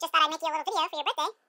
Just thought I'd make you a little video for your birthday.